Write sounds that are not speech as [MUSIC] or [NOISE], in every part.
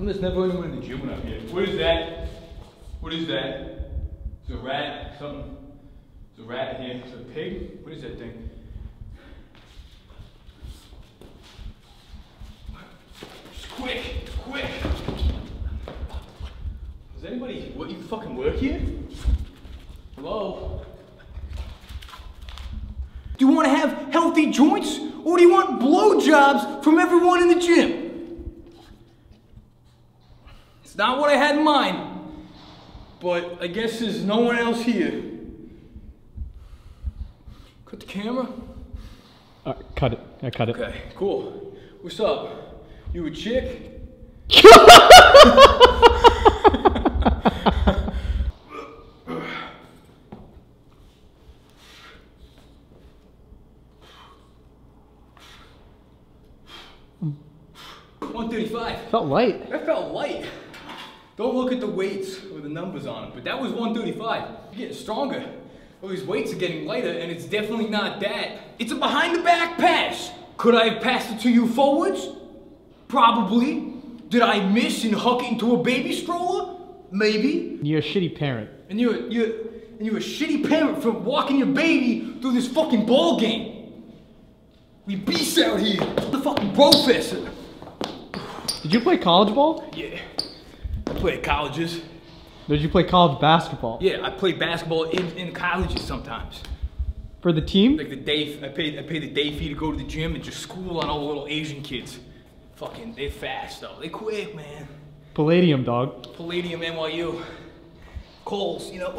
come there's never anyone in the gym when I'm here? What is that? What is that? It's a rat, something. It's a rat here. It's a pig. What is that thing? Just quick, quick. Does anybody, what, you fucking work here? Hello? Do you want to have healthy joints or do you want blowjobs from everyone in the gym? It's not what I had in mind, but I guess there's no one else here. Cut the camera. Uh, cut it. I cut it. Okay, cool. What's up? You a chick? [LAUGHS] One thirty-five. Felt light. That felt light. Don't look at the weights or the numbers on it, but that was 135. You're getting stronger. Well, these weights are getting lighter, and it's definitely not that. It's a behind the back pass. Could I have passed it to you forwards? Probably. Did I miss and huck it into a baby stroller? Maybe. You're a shitty parent. And you're you're and you're a shitty parent for walking your baby through this fucking ball game. We beasts out here. The fucking professor. Did you play college ball? Yeah. I play at colleges. Did you play college basketball? Yeah, I played basketball in, in colleges sometimes. For the team? Like the day, I paid I pay the day fee to go to the gym and just school on all the little Asian kids. Fucking, they fast though. They quick, man. Palladium, dog. Palladium, NYU. Coles, you know.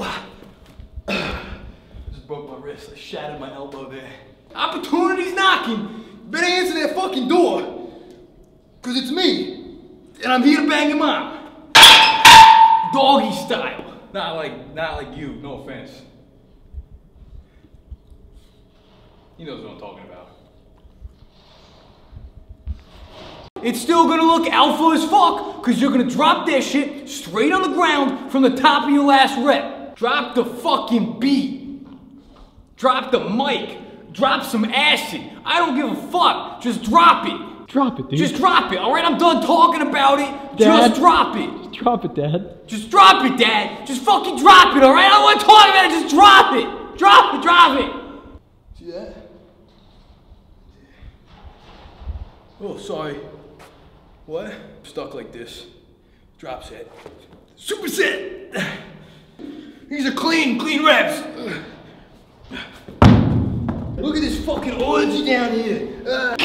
[SIGHS] Just broke my wrist. I shattered my elbow there. Opportunity's knocking. Better answer that fucking door. Cause it's me. And I'm here to bang him out. Doggy style. Not like, not like you, no offense. He knows what I'm talking about. It's still gonna look alpha as fuck, cause you're gonna drop that shit straight on the ground from the top of your last rep. Drop the fucking beat. Drop the mic. Drop some acid. I don't give a fuck. Just drop it. Drop it, dude. Just drop it. Alright, I'm done talking about it. Dad. Just drop it. Drop it, Dad. Just drop it, Dad. Just fucking drop it, alright? I don't want to talk about it. Just drop it. Drop it, drop it. See that? Oh, sorry. What? Stuck like this. Drop set. Super set. These are clean, clean reps. Look at this fucking orgy down here. Uh,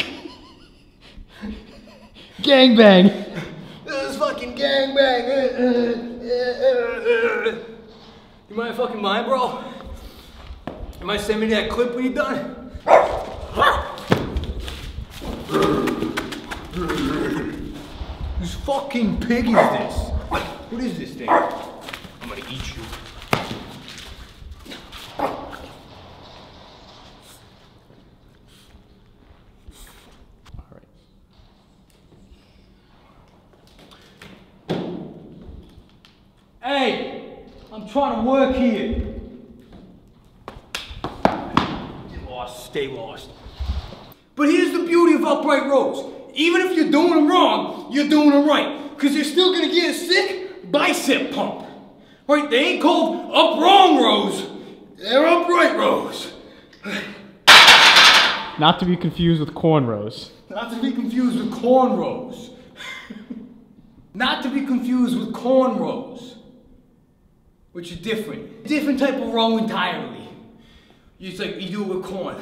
Gangbang. this Uh, uh, uh, uh. You mind fucking mind, bro? You might send me that clip when you're done? Whose fucking pig is this? What is this thing? I'm gonna eat you. Hey, I'm trying to work here. Get lost, stay lost. But here's the beauty of upright rows. Even if you're doing them wrong, you're doing them right. Because you're still gonna get a sick bicep pump. Right? They ain't called up wrong rows. They're upright rows. Not to be confused with cornrows. Not to be confused with cornrows. [LAUGHS] Not to be confused with cornrows. Which is different. Different type of row entirely. It's like you do it with corn.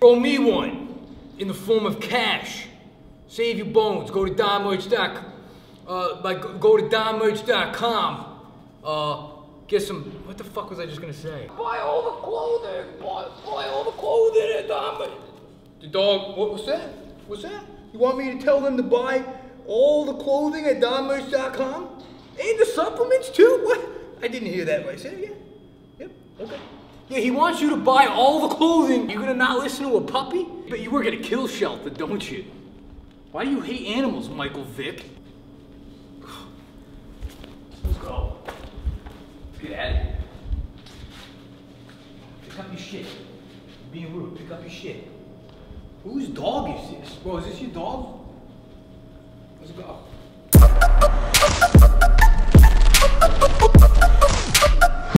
Throw me one in the form of cash. Save your bones. Go to donmerch.com. Uh, like go to donmerch.com. Uh, get some. What the fuck was I just gonna say? Buy all the clothing. Buy, buy all the clothing at Donmerch. The dog. What was that? What's that? You want me to tell them to buy all the clothing at donmerch.com? And the supplements too? What? I didn't hear that right. Say it again. Yep. Okay. Yeah, he wants you to buy all the clothing. You're gonna not listen to a puppy? But you were gonna kill shelter, don't you? Why do you hate animals, Michael Vick? Let's go. Get out of here. Pick up your shit. You're being rude. Pick up your shit. Whose dog is this? Bro, is this your dog?